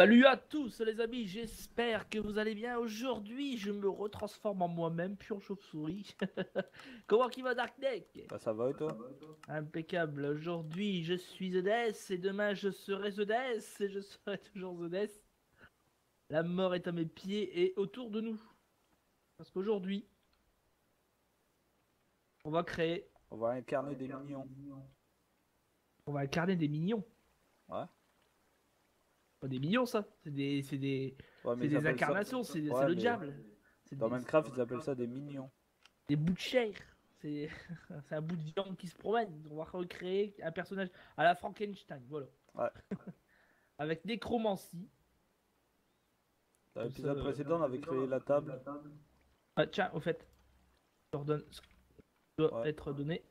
Salut à tous les amis, j'espère que vous allez bien. Aujourd'hui, je me retransforme en moi-même, pure chauve-souris. Comment qui va Darkneck Bah ça va et toi? Impeccable. Aujourd'hui, je suis The et demain, je serai The et je serai toujours The La mort est à mes pieds et autour de nous. Parce qu'aujourd'hui, on va créer... On va incarner des mignons. On va incarner des mignons. Ouais pas des millions, ça. C'est des, c'est des, des incarnations, c'est le diable. Dans Minecraft, ils appellent ça des mignons. Des bouts de chair. C'est un bout de viande qui se promène. On va recréer un personnage à la Frankenstein, voilà. Ouais. Avec nécromancie. Dans l'épisode euh, précédent, on avait créé la table. Ah, tiens, au fait, je redonne ce qui doit être donné.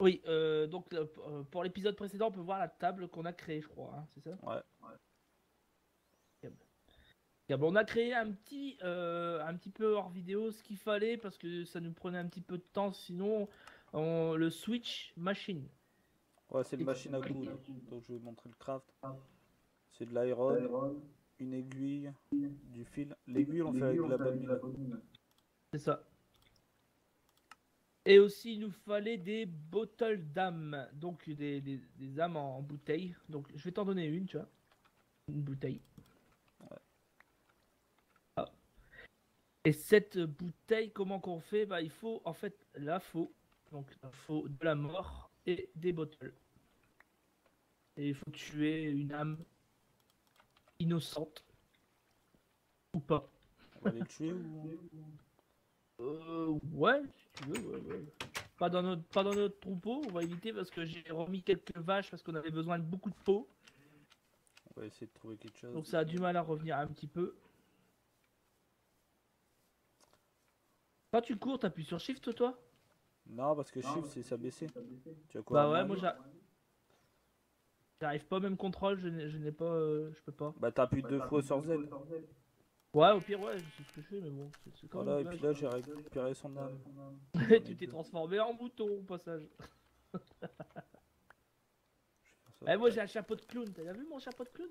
Oui, euh, donc euh, euh, pour l'épisode précédent, on peut voir la table qu'on a créée, je crois, hein, c'est ça Ouais. on a créé un petit, un petit peu hors vidéo ce qu'il fallait parce que ça nous prenait un petit peu de temps, sinon on, le switch machine. Ouais, c'est une machine à coudre. Donc je vais montrer le craft. C'est de l'iron, une aiguille, du fil. L'aiguille, on fait avec de la bonne C'est ça. Et aussi, il nous fallait des bottles d'âmes, donc des, des, âmes en, bouteille. Donc, je vais t'en donner une, tu vois. Une bouteille. Ah. Et cette bouteille, comment qu'on fait? Bah, il faut en fait la faux. Donc, il faut de la mort et des bottles. Et il faut tuer une âme innocente. Ou pas. On va les tuer. Euh, ouais, si tu veux, ouais, ouais. Pas dans, notre, pas dans notre troupeau, on va éviter parce que j'ai remis quelques vaches parce qu'on avait besoin de beaucoup de peau. On va essayer de trouver quelque chose. Donc ça a du mal à revenir un petit peu. Quand tu cours, t'appuies sur Shift toi? Non, parce que Shift c'est s'abaisser. Tu as quoi Bah ouais, moi j'arrive pas au même contrôle, je n'ai pas. Euh, je peux pas. Bah t'appuies deux fois sur Z. Ouais, au pire, ouais, c'est ce que je fais, mais bon, c'est quand Voilà, et puis là, j'ai récupéré son âme. tu t'es transformé en mouton au passage. eh, moi j'ai un chapeau de clown, t'as vu mon chapeau de clown?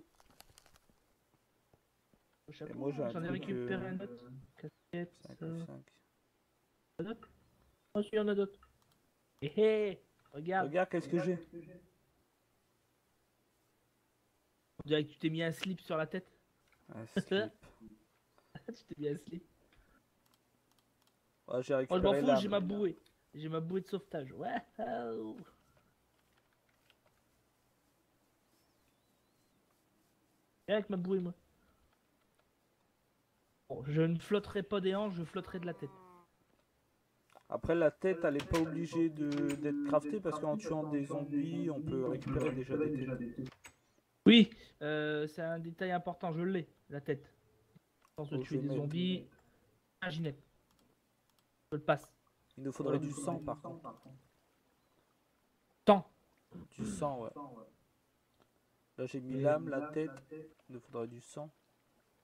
Moi j'en ai, récupéré un autre. Casquette. 5 Un autre? Oh, si, il y en a d'autres. Hé eh, hé eh, Regarde. Regarde, qu'est-ce que j'ai On dirait que tu t'es mis un slip sur la tête. Un slip. tu t'es bien slip. Ouais, j'ai récupéré. Oh, je m'en fous, j'ai ma bouée. J'ai ma bouée de sauvetage. Ouais. Et avec ma bouée, moi. Bon, je ne flotterai pas des hanches, je flotterai de la tête. Après, la tête, elle est pas obligée d'être craftée parce qu'en tuant des zombies, on peut récupérer déjà des têtes. Oui, euh, c'est un détail important, je l'ai, la tête de tuer des zombies. Un Ginette. Je le passe. Il nous faudrait du sang par contre. Temps. Du sang, ouais. Là j'ai mis l'âme, la tête. Il nous faudrait du sang.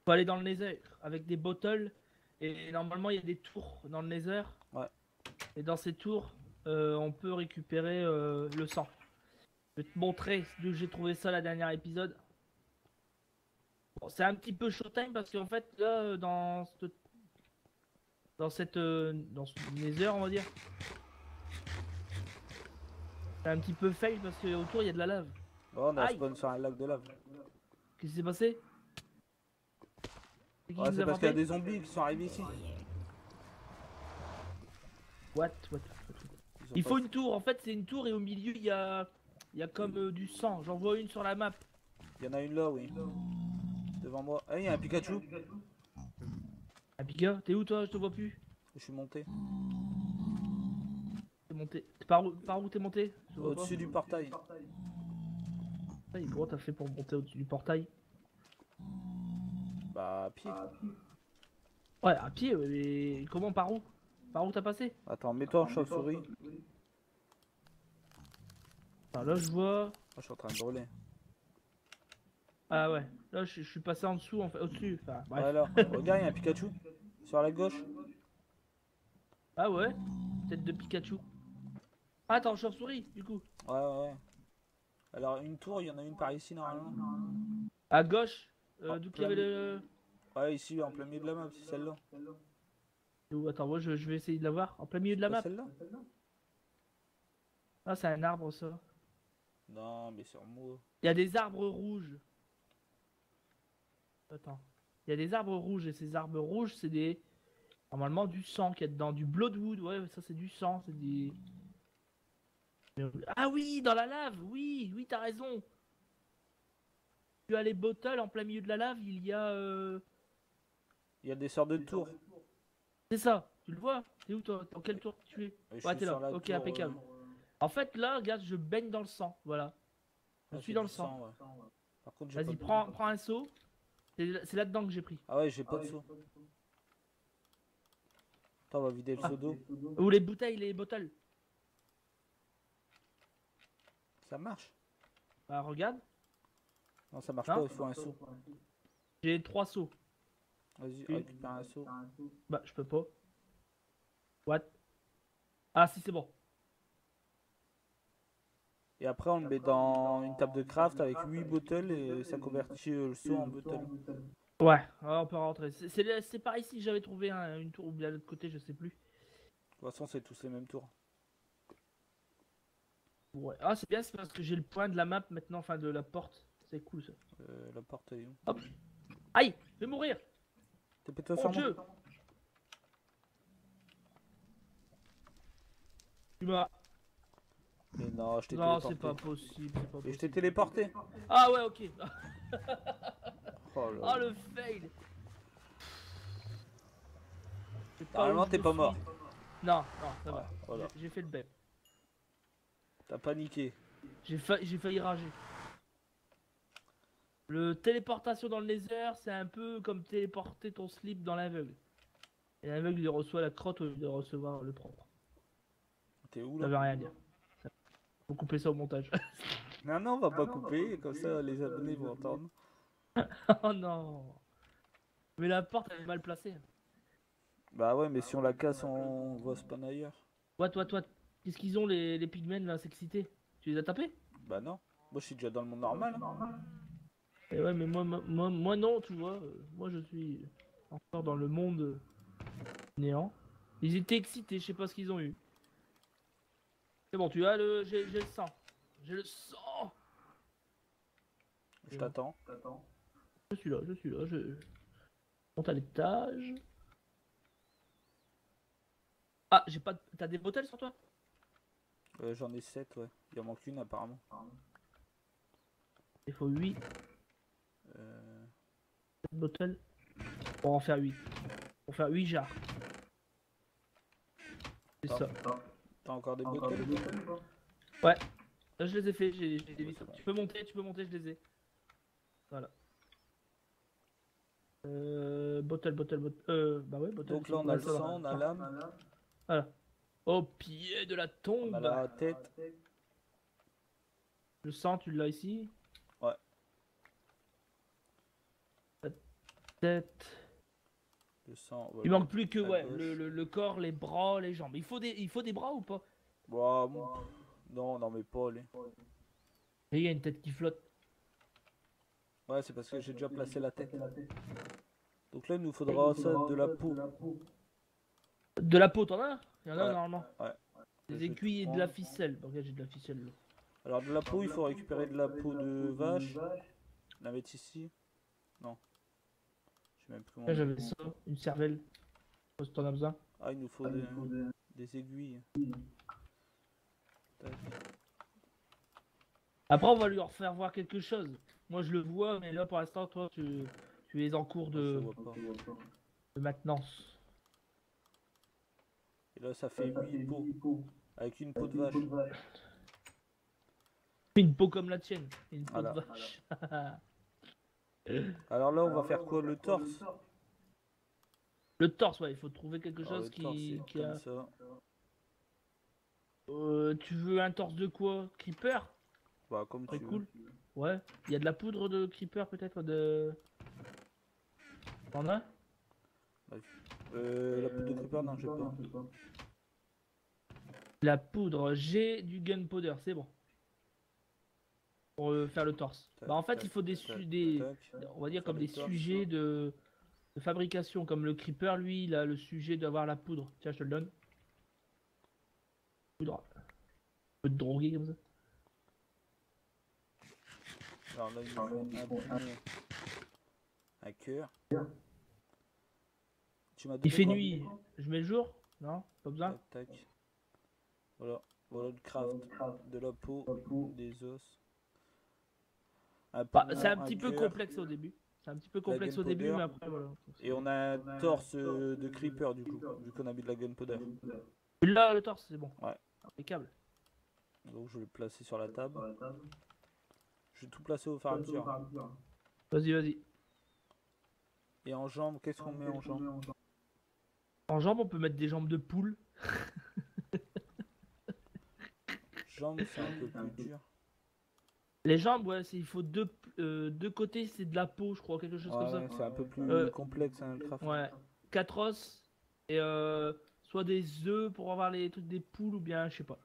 Faut aller dans le nether avec des bottles. Et normalement il y a des tours dans le nether. Ouais. Et dans ces tours, euh, on peut récupérer euh, le sang. Je vais te montrer d'où j'ai trouvé ça la dernière épisode c'est un petit peu showtime parce qu'en fait, là, dans cette. Dans cette. Euh, dans ce nether, on va dire. C'est un petit peu fail parce qu'autour il y a de la lave. Oh, on a spawn sur un lac de lave. Qu'est-ce qui s'est passé? C'est parce qu'il y a des zombies qui sont arrivés ici. What, what, Il faut une tour, en fait c'est une tour et au milieu il y a, il y a comme euh, du sang. J'en vois une sur la map. Il y en a une là, oui devant moi. Ah, il y a un Pikachu. Un Pika T'es où toi? Je te vois plus. Je suis monté. T'es monté. Par où, par où t'es monté? Au-dessus du portail. Comment t'as fait pour monter au-dessus du portail? Bah, à pied. Ouais, à pied, mais comment Par où? Par où t'as passé? Attends, mets-toi en chauve-souris. là, je vois. Moi, je suis en train de brûler. Ah ouais, là je, suis passé en dessous, en fait, au-dessus. Enfin, bref. alors, regarde, il y a un Pikachu sur la gauche. Ah ouais, tête de Pikachu. Ah, attends, chauve-souris, du coup. Ouais, ouais, ouais. Alors, une tour, il y en a une par ici normalement. À gauche, euh, d'où qu'il y avait le. Ouais, ici, en plein milieu de la map, c'est celle-là. Attends, moi je, je vais essayer de la voir. En plein milieu de la map. celle-là Ah, c'est un arbre ça. Non, mais sur moi. Il y a des arbres rouges. Attends. Il y a des arbres rouges et ces arbres rouges, c'est des. Normalement du sang qu'il y a dedans. Du bloodwood, ouais, ça c'est du sang. C'est des. Ah oui, dans la lave, oui, oui, t'as raison. Tu as les bottles en plein milieu de la lave, il y a. euh, Il y a des sortes de tours. C'est ça, tu le vois? C'est où toi? Dans quel tour tu es? Je Ouais, t'es là. Ok, tour, impeccable. euh, En fait, là, regarde, je baigne dans le sang. Voilà. Je ah, suis dans le sang. ouais. Vas-y, prends, prends un seau. C'est là-dedans que j'ai pris. Ah ouais, j'ai pas de seau. Attends, on va vider le Ah. seau d'eau. Ou les bouteilles, les bottles. Ça marche? Bah, regarde, Non, ça marche Non. pas, il faut un seau. j'ai trois seaux. Vas-y, récupère un seau. Bah, je peux pas. What? Ah, si, c'est bon. Et après, on le met dans une table de craft avec 8 bottles et ça convertit euh, le seau en bottle. Ouais, on peut rentrer. C'est- par ici que j'avais trouvé un- une tour ou bien de l'autre côté, je sais plus. De toute façon, c'est tous les mêmes tours. Ouais. Ah, c'est bien, c'est parce que j'ai le point de la map maintenant, enfin de la porte. C'est cool ça. Euh, la porte, elle est où? Hop. Aïe, je vais mourir. T'es Mon sur moi dieu. Tu m'as. Mais non, je t'ai Non, c'est téléporté. pas possible. c'est pas Et je possible. t'ai téléporté. Ah ouais, ok. Oh là Oh là. le fail. Normalement, t'es pas mort. Non, non, ça va. voilà. J'ai- fait le bête. T'as paniqué. J'ai fa- j'ai failli rager. Le téléportation dans le nether, c'est un peu comme téléporter ton slip dans l'aveugle. Et l'aveugle, il reçoit la crotte au lieu de recevoir le propre. T'es où Ça là veut rien dire. Faut couper ça au montage. Non, non, on va pas couper, comme ça les abonnés vont entendre. oh non. Mais la porte, elle est mal placée. Bah ouais, mais si on la casse, on va spawn ailleurs. Toi, toi, toi, qu'est-ce qu'ils ont les, les pigmen là, s'exciter Tu les as tapés? Bah non. Moi, je suis déjà dans le monde normal. hein. Eh ouais, mais moi, moi, moi, moi, non, tu vois. euh, Moi, je suis encore dans le monde euh, néant. Ils étaient excités, je sais pas ce qu'ils ont eu. C'est bon, tu as le. J'ai j'ai le sang. J'ai le sang Je t'attends. Je suis là, je suis là, je. Monte à l'étage. Ah, j'ai pas. de- T'as des bottles sur toi? Euh, J'en ai 7, ouais. Il en manque une apparemment. Il faut 8 Euh... bottles. Pour en faire 8. Pour faire 8 jarres. C'est ça. T'as encore des pas Ouais. Là, je les ai fait, j'ai j'ai des vis. Tu peux monter, tu peux monter, je les ai. Voilà. Euh, bottle, bottle, bottle. Euh, bah ouais, bottle. Donc là, on a le sang, on a l'âme, Voilà. Au pied de la on tombe. a la tête. Le sang, tu l'as ici? Ouais. La tête. Le sang. ouais, Il manque plus que ouais, le, le- le corps, les bras, les jambes. Il faut des, il faut des bras ou pas? Bah, bon. Non, non, mais pas les. Et il y a une tête qui flotte. Ouais, c'est parce que j'ai déjà placé la tête. Donc là, il nous faudra ça de la peau. De la peau, t'en as? Il y en a Ouais. normalement. Ouais. Des Je aiguilles et de la ficelle. Ok, j'ai de la ficelle là. Alors, de la peau, il faut récupérer de la peau de vache. La mettre ici. Non. Je sais même plus comment. Là, j'avais ça, une cervelle. Si t'en as besoin. Ah, il nous faut des, des aiguilles. Après, on va lui refaire voir quelque chose. Moi, je le vois, mais là, pour l'instant, toi, tu, tu es en cours Je de, de maintenance. Et là, ça fait 8 peaux. Avec une peau de vache. Une peau comme la tienne. Une peau Voilà. de vache. Alors là, on va faire quoi Le torse le torse, ouais, il faut trouver quelque Alors, chose torse, qui, a. ça. Euh, tu veux un torse de quoi? Creeper? Bah, comme Très tu cool. veux. Ouais. Il y a de la poudre de creeper peut-être de. T'en as? Euh, la poudre de creeper, non, j'ai pas. La poudre, j'ai du gunpowder, c'est bon. Pour euh, faire le torse. Bah en fait, il faut des, des on va dire comme des sujets de, de fabrication, comme le creeper, lui, il a le sujet d'avoir la poudre. Tiens, je te le donne. Poudre. Un peu de droguer comme ça. Alors là, il faut un cœur. Tu m'as donné Il fait nuit. Je mets le jour? Non? Pas besoin? Tac, tac. Voilà, voilà le craft. De la peau, des os. Un Bah, C'est un petit peu complexe au début. C'est un petit peu complexe au début, mais après, voilà. Et on a un torse euh, de creeper du coup, vu qu'on a mis de la gunpowder. Là, le torse, c'est bon. Ouais. Impeccable. Donc je vais le placer sur la table. Je vais tout placer au fur et à mesure. Vas-y, vas-y. Et en jambes, qu'est-ce qu'on met en jambes En jambes, on peut mettre des jambes de poule. Jambes, c'est un peu plus dur. Les jambes, ouais, c'est- il faut deux, euh, deux côtés, c'est de la peau, je crois, quelque chose Ouais, comme c'est un peu plus Euh, complexe hein, le craft. ça. Ouais. Quatre os et euh, soit des œufs pour avoir les trucs des poules ou bien, je sais pas.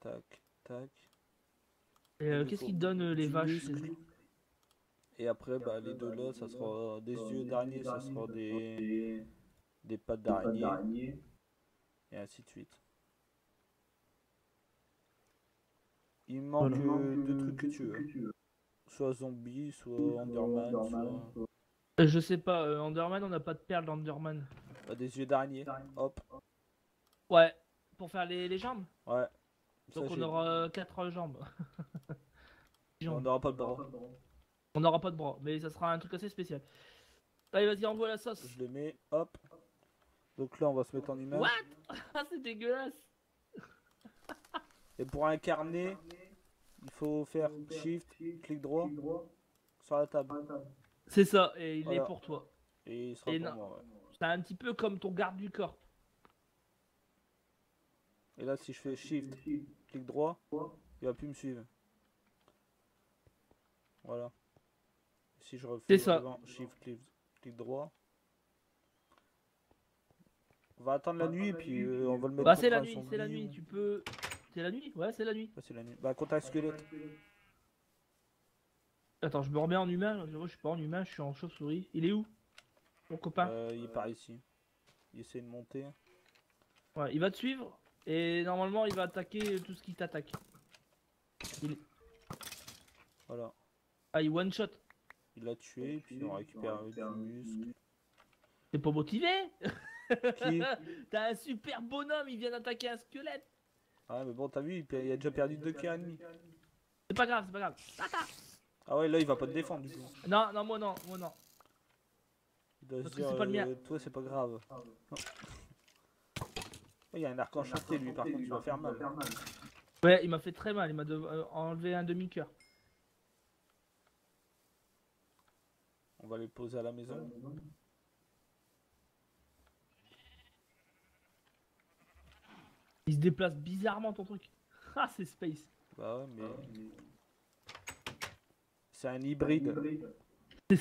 Tac, tac. Et euh, qu'est-ce qui donne les vaches. Et après, bah, les deux là, ça sera des yeux d'araignée, ça sera des, des pattes d'araignée, et ainsi de suite. Il me manque euh, deux trucs que tu veux. Soit zombie, soit Enderman, soit Euh, Je sais pas, euh, Enderman, on n'a pas de perles d'Enderman. bah, des yeux d'araignée. Hop, Ouais, pour faire les, les jambes. ouais. Ça, Donc on j'ai- aura euh, quatre jambes. on n'aura pas de bras. On n'aura pas de bras, mais ça sera un truc assez spécial. Allez, vas-y, envoie la sauce. Je le mets, hop. Donc là, on va se mettre en image. What? Ah, c'est dégueulasse. Et pour incarner, il faut faire Shift, clic droit sur la table. C'est ça, et il Voilà. est pour toi. Et il sera Et pour moi. ouais. C'est un petit peu comme ton garde du corps. Et là, si je fais Shift, clic droit, il va plus me suivre. Voilà. Si je refais ça. devant, Shift, clic, clic droit. On va attendre la nuit et puis euh, on va le mettre Bah, c'est la nuit, c'est la nuit. Tu peux. C'est la nuit Ouais, c'est la nuit. Ouais, c'est la nuit. Bah, contre un squelette. Attends, je me remets en humain. Je je suis pas en humain, je suis en chauve-souris. Il est où Mon copain Euh, il est par ici. Il essaie de monter. Ouais, il va te suivre. Et normalement, il va attaquer tout ce qui t'attaque. Voilà. Ah, il one shot. Il l'a tué, puis on récupère du muscle. T'es pas motivé T'as un super bonhomme, il vient d'attaquer un squelette. Ah, mais bon, t'as vu, il a déjà perdu deux cœurs et demi. C'est pas grave, c'est pas grave. Tata Ah ouais, là, il va pas te défendre du coup. Non, non, moi non, moi non. Il doit se Parce que dire, c'est pas le mien. euh, toi, c'est pas grave. Il y a un arc enchanté, lui, par contre, il va faire mal. Ouais, il m'a fait très mal, il m'a de- euh, enlevé un demi-coeur. On va les poser à la maison. Il se déplace bizarrement ton truc. Ah, c'est space. Bah ouais, mais. C'est un hybride.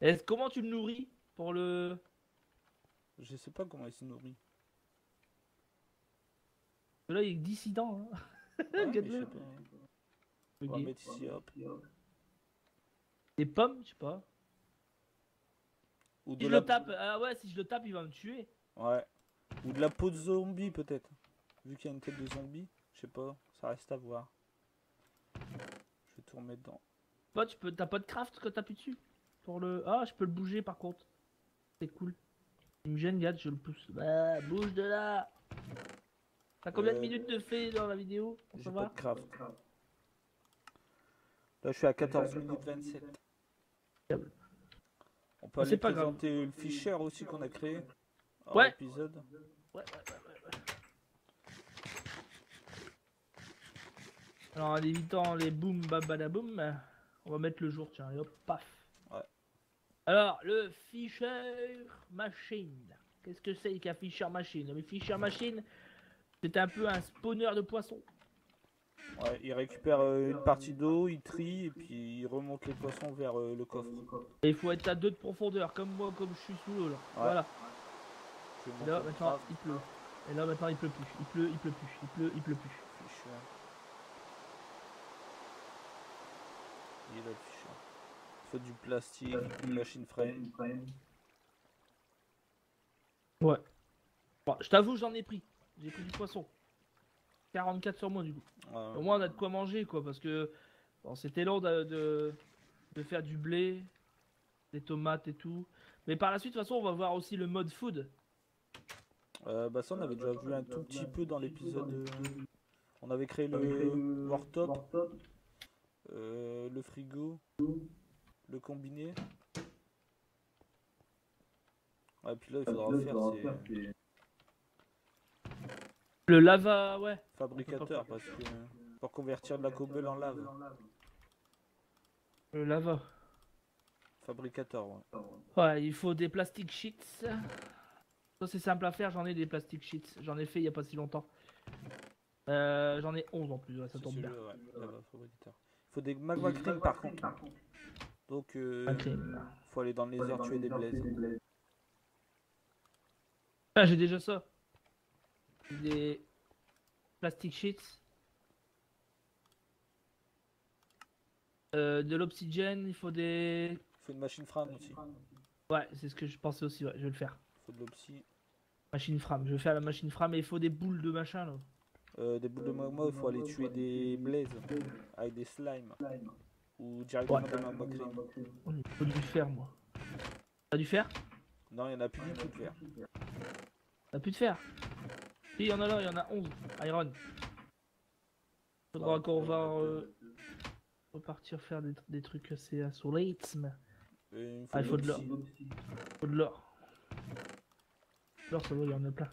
Est-ce comment tu le nourris pour le Je sais pas comment il se nourrit. Là, il est dissident. Hein. Ouais, sais pas. On va mettre ici, hop. Des pommes, je sais pas. Ou Si de je la... le tape, ah ouais, si je le tape, il va me tuer. Ouais. Ou de la peau de zombie, peut-être. Vu qu'il y a une tête de zombie. Je sais pas, ça reste à voir. Je vais tout remettre dans. Pas, tu peux, t'as pas de craft quand t'appuies dessus pour le. Ah, je peux le bouger par contre. C'est cool. Il me gêne, gars, je le pousse. Bah, bouge de là. T'as combien de Euh, minutes de fait dans la vidéo J'ai pas de craft. Là, je suis à 14 minutes 27. On peut aller grave. présenter le fichier aussi qu'on a créé. Ouais. épisode. Ouais, ouais, ouais, ouais, ouais. Alors, en évitant les boum babadaboum, on va mettre le jour, tiens, et hop, paf. Ouais. Alors, le Fisher Machine. Qu'est-ce que c'est qu'un Fisher Machine? Le Fisher Machine, c'est un peu un spawner de poissons. Ouais, il récupère euh, une partie d'eau, il trie et puis il remonte les poissons vers euh, le coffre. Et il faut être à 2 de profondeur, comme moi, comme je suis sous l'eau là. Voilà. Et là, maintenant, il pleut. Et là maintenant il pleut plus. Il pleut, il pleut plus. Il pleut, il pleut plus. Il est là, le faut du plastique, une machine frame. Ouais. Bon, je t'avoue, j'en ai pris. J'ai pris du poisson. 44 sur moi du coup. Au moins on a de quoi manger quoi parce que bon, c'était long de, de, de faire du blé, des tomates et tout. Mais par la suite de toute façon on va voir aussi le mode food. Euh, bah ça on avait déjà vu un tout petit peu dans l'épisode. On avait créé le worktop, euh, le frigo, le combiné. Ouais, puis là il faudra faire c'est Le lava ouais. fabricateur parce que pour convertir de la cobble en lave. Le lava. Fabricateur, ouais. Ouais, il faut des plastic sheets. Ça c'est simple à faire, j'en ai des plastic sheets. J'en ai fait il y a pas si longtemps. Euh, j'en ai 11 en plus, ouais, ça tombe bien. celui-là, ouais, lava fabricateur. Il faut des magma cream par contre. Donc euh, faut aller dans les airs tuer des blazes. Ah, j'ai déjà ça. Des plastic sheets. Euh, de l'oxygène, il faut des. Il faut une machine frame aussi. Ouais, c'est ce que je pensais aussi, ouais, je vais le faire. Il faut de l'opsy. Machine frame, je vais faire la machine frame et il faut des boules de machin là. Euh, des boules de magma, il faut aller tuer des blazes avec des slimes. Ou directement Ouais. cream. Oh, Il faut du fer, moi. T'as du fer Non, il y en a plus du tout de fer. T'as plus de fer Si, il y en a là, il y en a 11. Iron. Faudra encore va euh, repartir faire des, des trucs assez sur rythme. Euh, Ah, il faut de l'or. Faut de l'or. L'or, ça va, il y en a plein.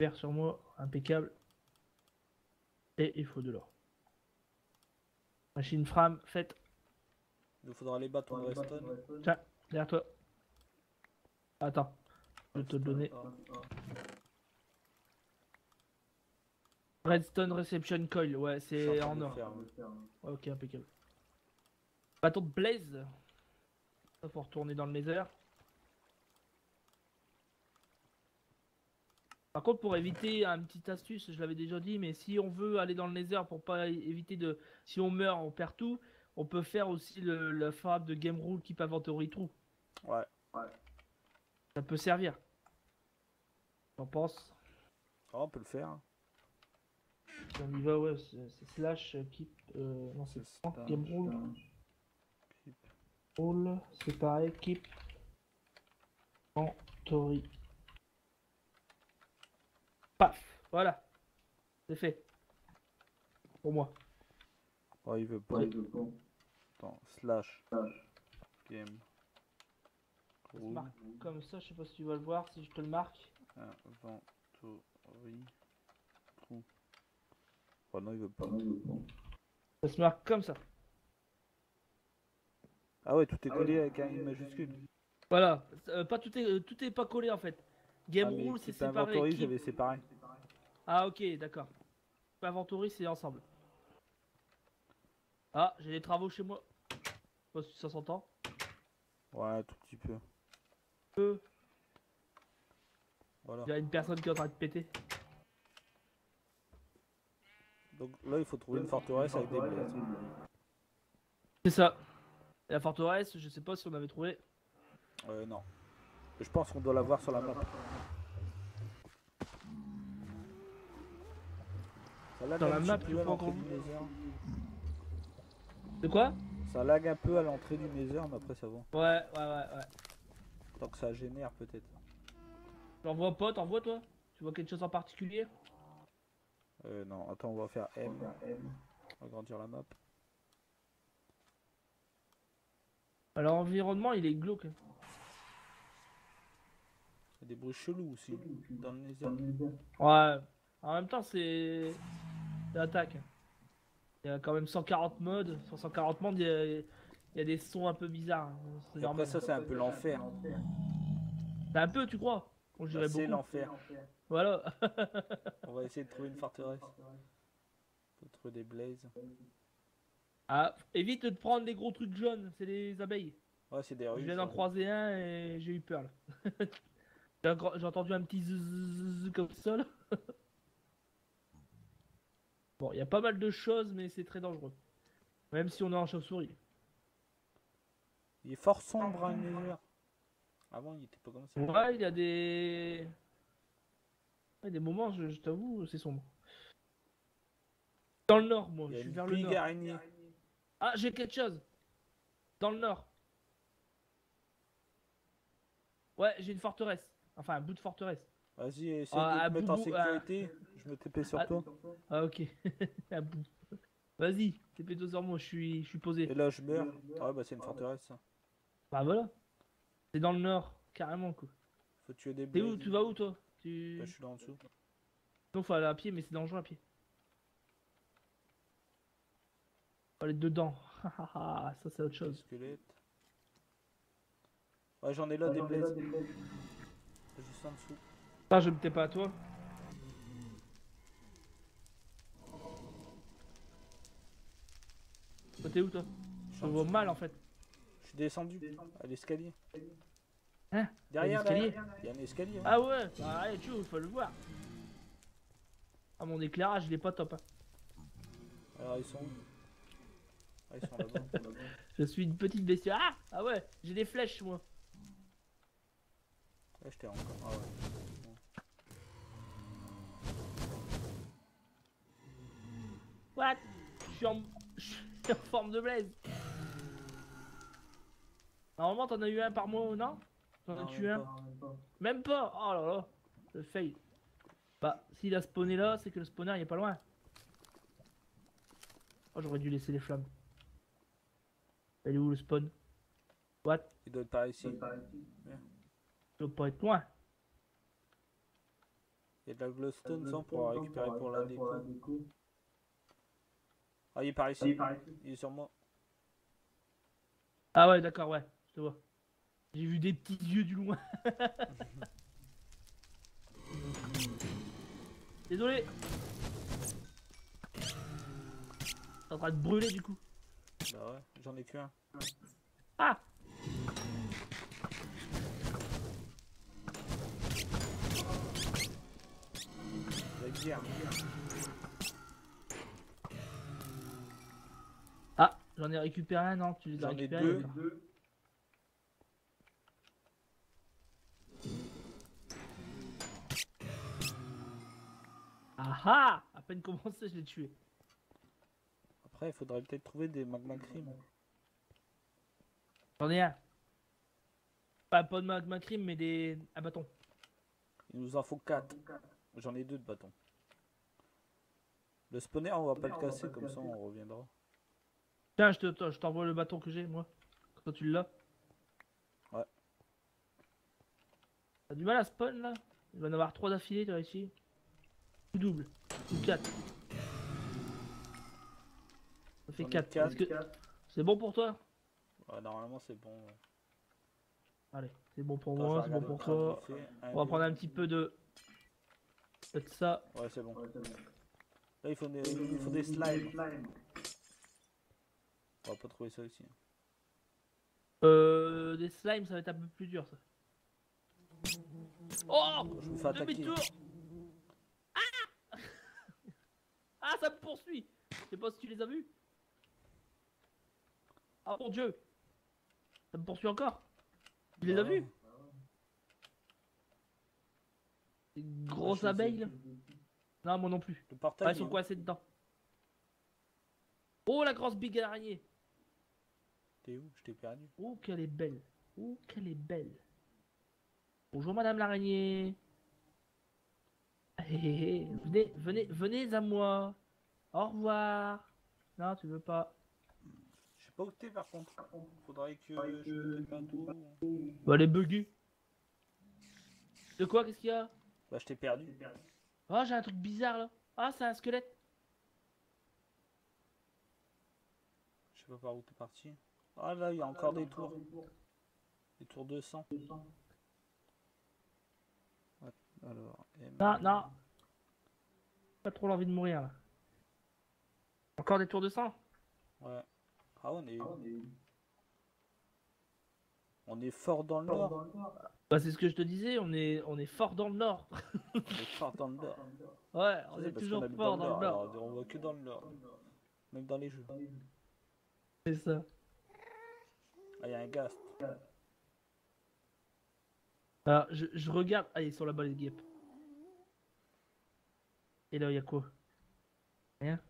Vert sur moi, impeccable. Et il faut de l'or. Machine frame, faite. Il nous faudra les bâtons de redstone. Tiens, derrière toi. Attends, te le donner. Redstone Reception Coil, ouais, c'est en or. ouais. Ok, impeccable. Bâton de Blaze. Ça, faut retourner dans le Nether. Par contre, pour éviter un petit astuce, je l'avais déjà dit, mais si on veut aller dans le Nether pour pas éviter de. Si on meurt, on perd tout, on peut faire aussi le, la frappe de Game Rule Keep Inventory True. Ouais. Ça peut servir. J'en pense. Ah, on peut le faire. On y va, ouais, c'est slash euh, keep. euh, non, c'est Game Rule. Keep. Rule, c'est pareil, keep. Inventory. Paf, voilà. C'est fait. Pour moi. Oh, il veut pas. Attends, slash. Game. Rule. comme ça, je sais pas si tu vas le voir, si je te le marque. Inventory. True. Oh non, il veut pas. Ça se marque comme ça. Ah ouais, tout est collé avec un I majuscule. Voilà. Euh, pas tout est, euh, tout est pas collé en fait. Game Ah, Rule, c'est séparé. Inventory, j'avais séparé. Ah ok, d'accord. Inventory, c'est ensemble. Ah, j'ai des travaux chez moi. Je sais pas si ça s'entend. Ouais, tout petit peu. Euh, Voilà. Il y a une personne qui est en train de péter. Donc là, il faut trouver une forteresse avec des blazes. C'est ça. La forteresse, je sais pas si on avait trouvé. Euh, non. Je pense qu'on doit la voir sur la map. Ça lag Dans la map, faut l'entrée encore-. De quoi? Ça lag un peu à l'entrée du Nether, mais après ça va. Ouais, ouais, ouais, ouais. Tant que ça génère peut-être. T'en vois pas, t'en vois toi? Tu vois quelque chose en particulier? Euh, non, attends, on va faire M. On va agrandir la map. Alors l'environnement, il est glauque. Il y a des bruits chelous aussi dans le Nether. Ouais. En même temps, c'est. C'est l'attaque. Il y a quand même 140 modes. Sur 140 modes, il y a, il y a des sons un peu bizarres. C'est Et après ça, c'est un peu l'enfer. C'est un peu, tu crois? On Bah, dirait C'est l'enfer. Voilà. On va essayer de trouver une forteresse. Faut trouver des blazes. ah, évite de prendre les gros trucs jaunes, c'est les abeilles. Ouais, c'est des Je rues. viens ça. d'en croiser un et j'ai eu peur là. J'ai entendu un petit zzzz comme ça là. bon, il y a pas mal de choses, mais c'est très dangereux. Même si on est en chauve-souris. Il est fort sombre, hein, Nether. Avant, il était pas comme ça. Ouais, il y a des. Ouais, des moments, je, je t'avoue, c'est sombre. Dans le nord, moi, je suis vers le nord. araignée. Ah, j'ai quelque chose. Dans le nord. Ouais, j'ai une forteresse. Enfin, un bout de forteresse. Vas-y, essaye Ah, de te mettre en ah. sécurité. Je me TP sur Ah. toi. Ah, ok. un bout. Vas-y, t'es plutôt sur moi, je suis, je suis posé. Et là, je meurs. Ah, bah, c'est une forteresse, ça. Bah voilà. C'est dans le nord, carrément quoi. Faut tuer des T'es où. Tu vas où toi Tu. Là, je suis là en dessous. Non, faut aller à pied, mais c'est dangereux à pied. Faut aller dedans. ça c'est autre chose. Ouais, j'en ai là des blés. Juste en dessous. Ah, je me tais pas à toi. T'es où toi Je suis Je en vois mal en fait. Je suis descendu à l'escalier. Hein Derrière, l'escalier. Il y a un escalier. hein. Ah ouais Bah allez, tu vois, faut le voir. Ah, mon éclairage, il est pas top. hein. Alors, ils sont où Ah, ils sont là-bas. Je suis une petite bestiole. Ah Ah ouais, j'ai des flèches moi. Ouais, je t'ai encore. Ah ouais. What? Je suis en... je suis en forme de blaze. Normalement, t'en as eu un par mois, non? T'en as Non, tué même un pas. Même pas Oh là là Le fail. Bah, s'il a spawné là, c'est que le spawner il est pas loin. Oh, j'aurais dû laisser les flammes. Elle est où le spawn? What? Il doit être par ici. Il doit pas être loin. Il y a de la glowstone sans pour récupérer pour la déco. Ah, il est par ici. Il est sur moi. Ah ouais, d'accord, ouais, je te vois. J'ai vu des petits yeux du loin. Désolé. T'es en train de brûler du coup. Bah ouais, j'en ai qu'un. Ah La guerre. Ah, j'en ai récupéré un, non Tu les as récupérés deux. Ah ah À peine commencé, je l'ai tué. Après, il faudrait peut-être trouver des magma cream. J'en ai un. Pas, pas de magma cream, mais des. un bâton. Il nous en faut 4. J'en ai deux de bâtons. Le spawner, on va pas le casser, comme ça on reviendra. Tiens, je te- je t'envoie le bâton que j'ai, moi. Quand tu l'as. Ouais. T'as du mal à spawn là? Il va en avoir 3 d'affilée, tu ici. Ou double. Ou 4. Ça fait J'en ai 4. quatre. Est-ce que c'est bon pour toi? Ouais, normalement, c'est bon. ouais. Allez, c'est bon pour Attends, moi, c'est bon pour toi. On va prendre un petit peu de. Peut-être ça. Ouais, c'est bon. Là, il faut des, il faut des slimes. On va pas trouver ça ici. Euh. Des slimes, ça va être un peu plus dur ça. Oh Je me fais attaquer. Demi-tour Ah Ah, ça me poursuit Je sais pas si tu les as vus. Ah mon dieu Ça me poursuit encore Tu les as Ah. vus ai abeilles là Non, moi non plus. Le Ah, portail. elles sont il- coincées dedans? Oh la grosse big araignée T'es où? Je t'ai perdu. Oh qu'elle est belle Oh qu'elle est belle Bonjour madame l'araignée Venez, venez, venez à moi Au revoir Non, tu veux pas Je sais pas où t'es par contre. Faudrait que je te un tour. Bah les De quoi Qu'est-ce qu'il y a? Bah, je t'ai perdu. Oh j'ai un truc bizarre là Ah c'est un squelette Je sais pas par où t'es parti. Ah là, il y a encore des tours. Des tours de sang. Ouais, Alors, M. Non, non Pas trop l'envie de mourir là Encore des tours de sang? Ouais. Ah, on est où? On est fort dans le nord. Bah c'est ce que je te disais, on est on est fort dans le nord. On est fort dans le nord. Ouais, on est parce toujours fort dans le nord. alors on voit que dans le nord. Même dans les jeux. C'est ça. Ah, il y a un gast. Alors je, je regarde, ah ils sont là-bas les guêpes. Et là il y a quoi? Rien?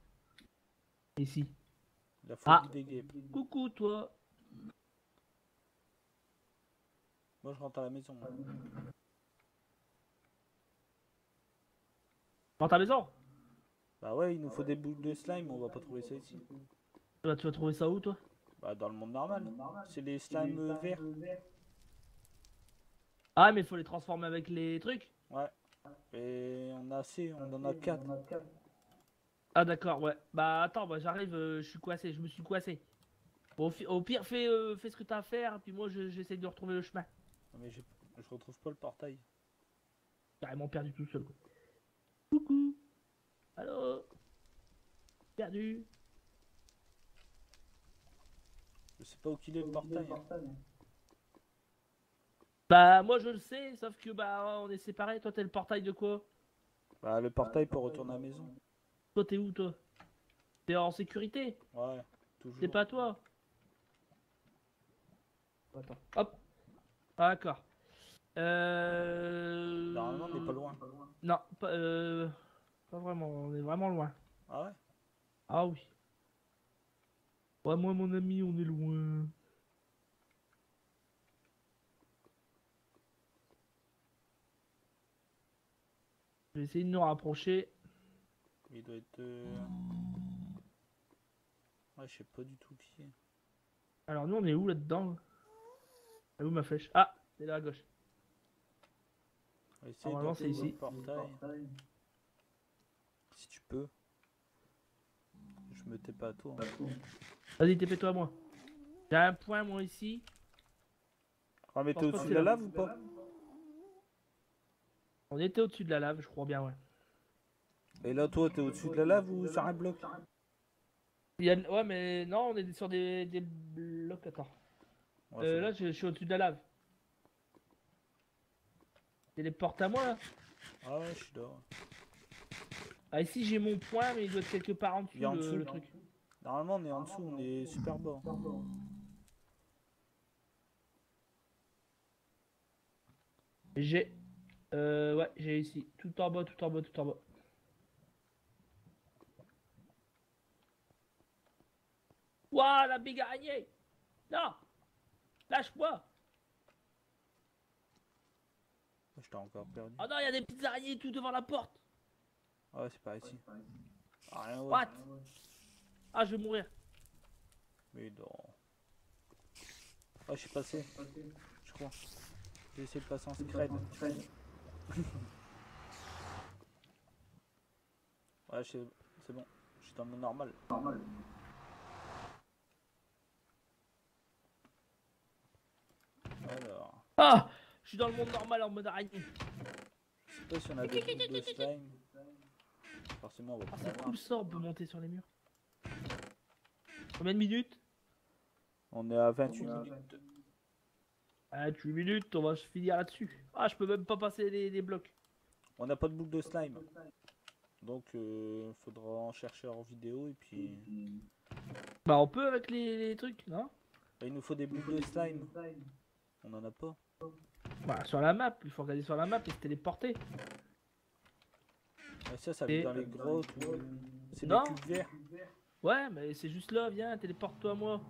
Ici. La folie Ah. des guêpes. Coucou toi. Moi, je rentre à la maison. Dans ta maison? Bah ouais, il nous faut des boules de slime, on va pas trouver ça ici. Bah, Tu vas trouver ça où toi? Bah dans le monde normal. C'est les slimes euh, verts. Ah mais il faut les transformer avec les trucs. Ouais. Et on a assez, on en a 4. Ah d'accord, ouais. Bah attends, bah, j'arrive, euh, je suis coincé, je me suis coincé. Bon, au, au pire, fais, euh, fais ce que t'as à faire, puis moi je- j'essaie de retrouver le chemin. Mais j'ai- je retrouve pas le portail. Carrément perdu tout seul. Quoi. Coucou. Allô Perdu. Je sais pas où qu'il est le portail. hein. Bah moi je le sais, sauf que bah on est séparés. Toi t'es le portail de quoi? Bah le portail pour retourner à la maison. Toi t'es où toi? T'es en sécurité? Ouais, toujours. C'est pas toi? Attends. Hop. Ah, D'accord. Euh... Normalement, on n'est pas loin. Non, pas, euh... pas vraiment. On est vraiment loin. Ah ouais? Ah oui. Ouais, moi, mon ami, on est loin. Je vais essayer de nous rapprocher. Il doit être. euh, Ouais, je sais pas du tout qui est. Alors, nous, on est où là-dedans là? Elle est où ma flèche? Ah, c'est là à gauche. Normalement, c'est ici. portail. Si tu peux. Je me tais pas à toi. hein. Vas-y, TP-toi, moi. J'ai un point, moi, ici. Ah, mais Je t'es pense pas au-dessus de la lave ou pas? On était au-dessus de la lave, je crois bien, ouais. Et là, toi, t'es au-dessus de la lave ou sur un bloc? Il y a... Ouais, mais non, on est sur des, des blocs. Attends. Ouais, Euh, là, je, je suis au-dessus de la lave. C'est les portes à moi, là? Ah ouais, je suis là. Ah, ici, j'ai mon point, mais il doit être quelque part en dessous, Il est en le, dessous. le truc. Normalement, on est en dessous, on est super bas. J'ai. Euh, ouais, j'ai ici. Tout en bas, tout en bas, tout en bas. Ouah, la big araignée Non Lâche-moi Je t'ai encore perdu. Oh non, il y a des petites araignées tout devant la porte Ah ouais, c'est par ici. Ah, rien, ouais. What? Ah, je vais mourir. Mais non. Ah, je suis passé. Je crois. J'ai essayé de passer en secret. Ouais, c'est bon. Je suis dans le monde normal. Alors, Ah Je suis dans le monde normal en mode araignée. je sais pas si on a des de slime. Forcément, on va Ah, pas c'est avoir. cool ça, on peut monter sur les murs. Combien de minutes? On est à 28 minutes. Ah, 8 minutes, on va se finir là-dessus. Ah, je peux même pas passer les, les blocs. On n'a pas de boucle de slime. Donc, euh, faudra en chercher en vidéo et puis. Bah, on peut avec les, les trucs, non? Bah, il nous faut des boucles de slime. On en a pas. Bah, sur la map, il faut regarder sur la map et se téléporter. Ça, ça Et- dans les grottes ou. C'est des Non. cubes verts. Ouais, mais c'est juste là, viens, téléporte-toi moi.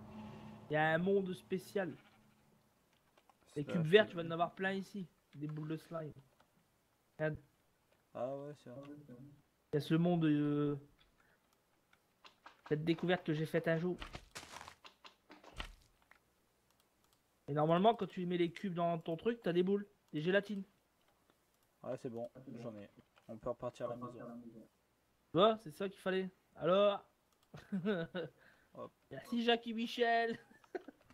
Il y a un monde spécial. Les cubes verts, tu vas en avoir plein ici. Des boules de slime. Regarde, Ah ouais, c'est vrai. il y a ce monde. euh, Cette découverte que j'ai faite un jour. Et normalement, quand tu mets les cubes dans ton truc, t'as des boules, des gélatines. Ouais, c'est bon, j'en ai. On peut repartir à la maison. Tu vois, c'est ça qu'il fallait. Alors? Merci Jackie Michel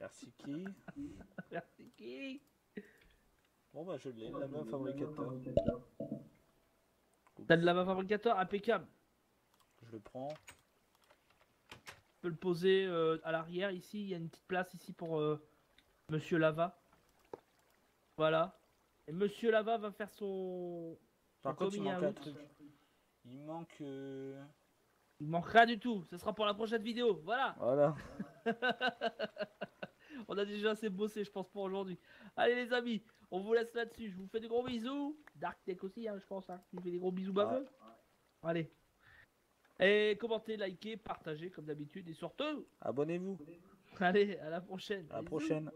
Merci qui Merci qui Bon bah je l'ai, la même fabricateur. T'as de lava fabricateur impeccable. Je le prends. Tu peux le poser euh, à l'arrière ici, il y a une petite place ici pour euh, Monsieur Lava. Voilà. Et Monsieur Lava va faire son. Par son contre, il manque un truc. Il manque. euh, Il manque rien du tout. Ce sera pour la prochaine vidéo. Voilà. Voilà. On a déjà assez bossé, je pense, pour aujourd'hui. Allez, les amis, on vous laisse là-dessus. Je vous fais des gros bisous. Dark Tech aussi, hein, je pense. Hein. Je vous fais des gros bisous baveux. Allez. Et commentez, likez, partagez comme d'habitude. Et surtout, Abonnez-vous. allez, à la prochaine. À la prochaine.